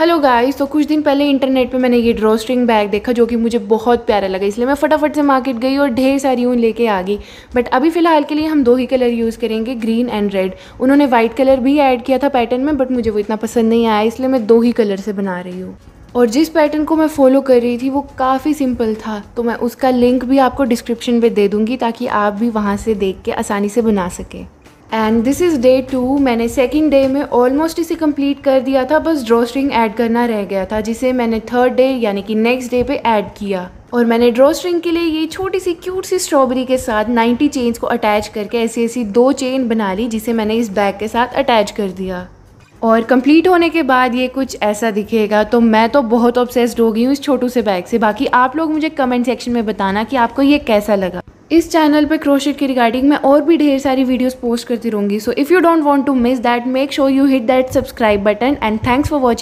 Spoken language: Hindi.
हेलो गाइस तो कुछ दिन पहले इंटरनेट पे मैंने ये ड्रॉ स्ट्रिंग बैग देखा जो कि मुझे बहुत प्यारा लगा। इसलिए मैं फटाफट से मार्केट गई और ढेर सारी ऊन लेके आ गई। बट अभी फ़िलहाल के लिए हम दो ही कलर यूज़ करेंगे ग्रीन एंड रेड उन्होंने वाइट कलर भी ऐड किया था पैटर्न में बट मुझे वो इतना पसंद नहीं आया, इसलिए मैं दो ही कलर से बना रही हूँ। और जिस पैटर्न को मैं फॉलो कर रही थी, वो काफ़ी सिंपल था। तो मैं उसका लिंक भी आपको डिस्क्रिप्शन में दे दूँगी ताकि आप भी वहाँ से देख के आसानी से बना सकें। And this is day two मैंने सेकेंड डे में ऑलमोस्ट इसे कंप्लीट कर दिया था, बस ड्रॉ स्ट्रिंग ऐड करना रह गया था, जिसे मैंने थर्ड डे यानी कि नेक्स्ट डे पे ऐड किया। और मैंने ड्रॉ स्ट्रिंग के लिए ये छोटी सी क्यूट सी स्ट्रॉबेरी के साथ 90 चेन्स को अटैच करके ऐसी ऐसी दो चेन बना ली, जिसे मैंने इस बैग के साथ अटैच कर दिया। और कंप्लीट होने के बाद ये कुछ ऐसा दिखेगा तो मैं तो बहुत ऑब्सेस्ड हो गई हूँ इस छोटू से बैग से। बाकी आप लोग मुझे कमेंट सेक्शन में बताना कि आपको ये कैसा लगा। इस चैनल पे क्रोशेट के रिगार्डिंग मैं और भी ढेर सारी वीडियोस पोस्ट करती रहूँगी। So if you don't want to miss that make sure you hit that subscribe button and thanks for watching